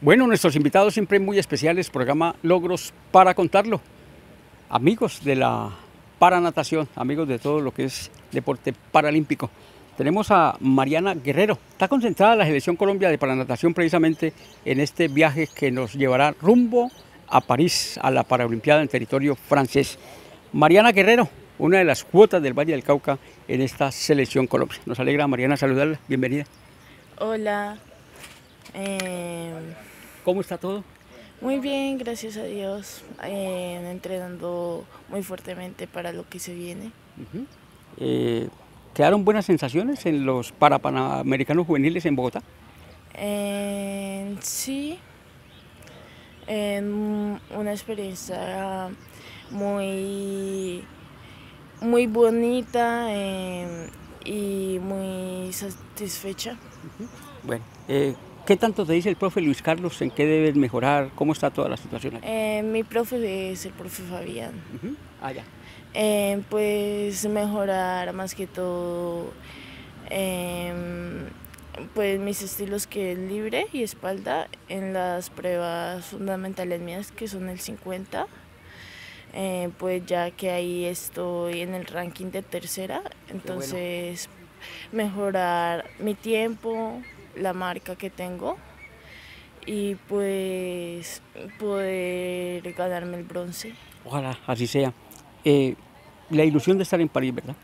Bueno, nuestros invitados siempre muy especiales, programa Logros para contarlo. Amigos de la paranatación, amigos de todo lo que es deporte paralímpico. Tenemos a Mariana Guerrero. Está concentrada la selección Colombia de paranatación precisamente en este viaje que nos llevará rumbo a París, a la Paralimpiada en territorio francés. Mariana Guerrero, una de las cuotas del Valle del Cauca en esta selección Colombia. Nos alegra, Mariana, saludarla. Bienvenida. Hola. Eh, ¿Cómo está todo? muy bien, gracias a Dios. Eh, entrenando muy fuertemente para lo que se viene. Eh, ¿Quedaron buenas sensaciones en los Parapanamericanos juveniles en Bogotá? Sí. Una experiencia muy, muy bonita eh, y muy satisfecha. Bueno, eh, ¿qué tanto te dice el profe Luis Carlos en qué debes mejorar? ¿Cómo está toda la situación aquí? Eh, mi profe es el profe Fabián. Ah, ya. Eh, pues mejorar más que todo em, pues mis estilos que es libre y espalda en las pruebas fundamentales mías que son el 50 eh, pues ya que ahí estoy en el ranking de tercera entonces mejorar mi tiempo la marca que tengo y pues poder ganarme el bronce Ojalá así sea. Eh, la ilusión de estar en París, ¿verdad?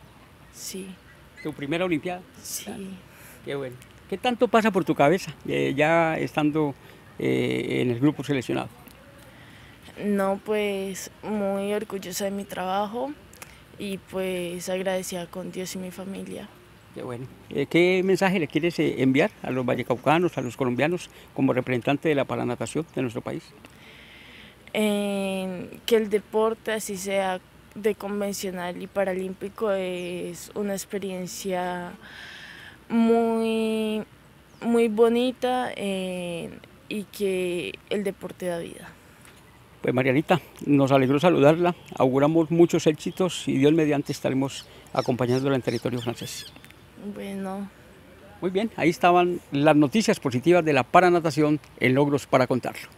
sí Tu primera Olimpiada. sí Qué bueno. ¿Qué tanto pasa por tu cabeza eh, ya estando eh, en el grupo seleccionado? No, pues muy orgullosa de mi trabajo y pues agradecida con Dios y mi familia. Qué bueno. Eh, ¿Qué mensaje le quieres eh, enviar a los vallecaucanos, a los colombianos, como representante de la paranatación de nuestro país? Que el deporte, así sea de convencional y paralímpico, es una experiencia muy, muy bonita eh, y que el deporte da vida. Pues Marianita, nos alegró saludarla, auguramos muchos éxitos y Dios mediante estaremos acompañándola en territorio francés. Bueno. Muy bien, ahí estaban las noticias positivas de la paranatación en logros para contarlo.